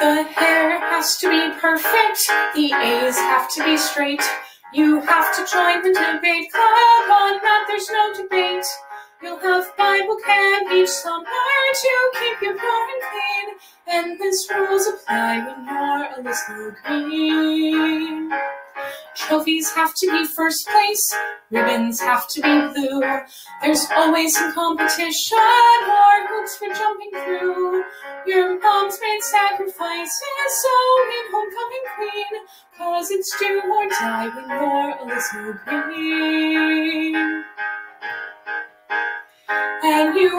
The hair has to be perfect, the A's have to be straight. You have to join the debate club, on that there's no debate. You'll have Bible camp each summer to keep your you pure and clean. Endless rules apply when you're a little green. Trophies have to be first place, ribbons have to be blue. There's always some competition or hoops for jumping through. Your mom's made sacrifices, so in homecoming queen, cause it's do or die when you're a green.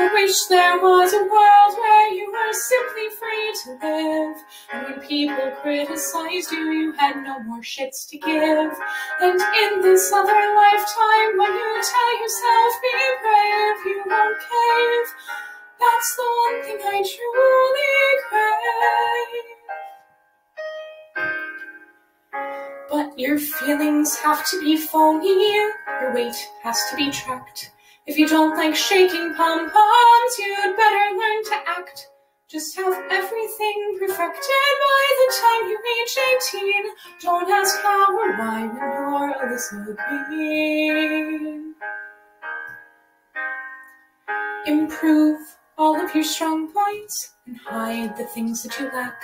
You wish there was a world where you were simply free to live. And when people criticized you, you had no more shits to give. And in this other lifetime, when you tell yourself, be brave, you won't cave. That's the one thing I truly crave. But your feelings have to be phony, your weight has to be tracked. If you don't like shaking pom-poms, you'd better learn to act. Just have everything perfected by the time you reach 18. Don't ask how or why when you're a green. Improve all of your strong points and hide the things that you lack.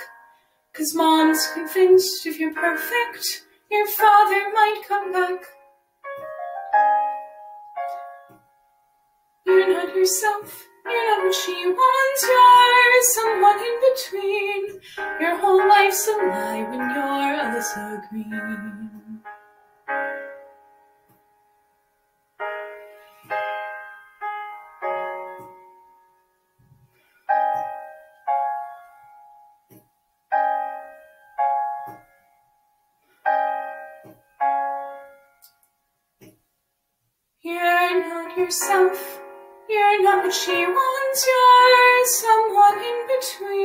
Cause mom's convinced if you're perfect, your father might come back. Yourself, you're not what she wants, you're someone in between. Your whole life's a lie when you're Alyssa Greene. You're not yourself. You're not what she wants, you're someone in between.